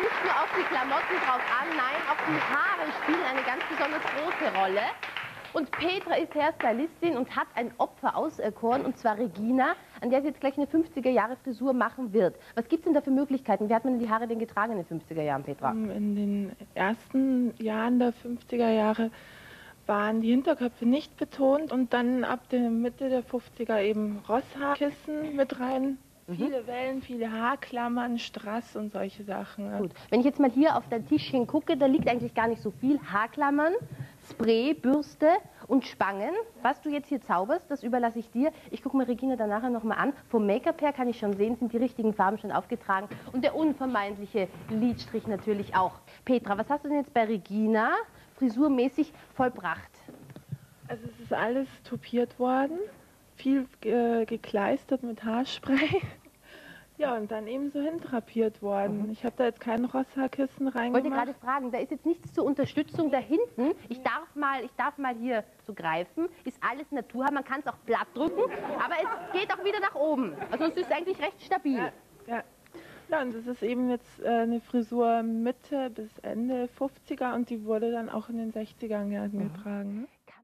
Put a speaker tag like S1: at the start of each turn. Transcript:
S1: nicht nur auf die Klamotten drauf an, nein, auch die Haare spielen eine ganz besonders große Rolle. Und Petra ist Hairstylistin und hat ein Opfer auserkoren, und zwar Regina, an der sie jetzt gleich eine 50er-Jahre-Frisur machen wird. Was gibt es denn da für Möglichkeiten? Wie hat man denn die Haare denn getragen in den 50er Jahren, Petra?
S2: Ähm, in den ersten Jahren der 50er Jahre waren die Hinterköpfe nicht betont und dann ab der Mitte der 50er eben Rosshaarkissen mit rein. Mhm. Viele Wellen, viele Haarklammern, Strass und solche Sachen.
S1: Gut. Wenn ich jetzt mal hier auf dein Tischchen gucke, da liegt eigentlich gar nicht so viel. Haarklammern, Spray, Bürste und Spangen. Was du jetzt hier zauberst, das überlasse ich dir. Ich gucke mir Regina dann nachher nochmal an. Vom Make-up her kann ich schon sehen, sind die richtigen Farben schon aufgetragen. Und der unvermeidliche Lidstrich natürlich auch. Petra, was hast du denn jetzt bei Regina frisurmäßig vollbracht?
S2: Also es ist alles topiert worden, viel äh, gekleistert mit Haarspray. Ja, und dann eben so hintrapiert worden. Mhm. Ich habe da jetzt kein Rosshaarkissen reingemacht.
S1: Ich wollte gerade fragen, da ist jetzt nichts zur Unterstützung da hinten. Ich darf mal, ich darf mal hier so greifen. Ist alles Naturhaar, man kann es auch platt drücken, aber es geht auch wieder nach oben. Also es ist eigentlich recht stabil.
S2: Ja, ja. ja und das ist eben jetzt äh, eine Frisur Mitte bis Ende 50er und die wurde dann auch in den 60er Jahren mhm. getragen. Ne?